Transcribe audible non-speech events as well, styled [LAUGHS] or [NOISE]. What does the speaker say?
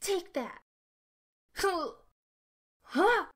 Take that. [LAUGHS] Huh?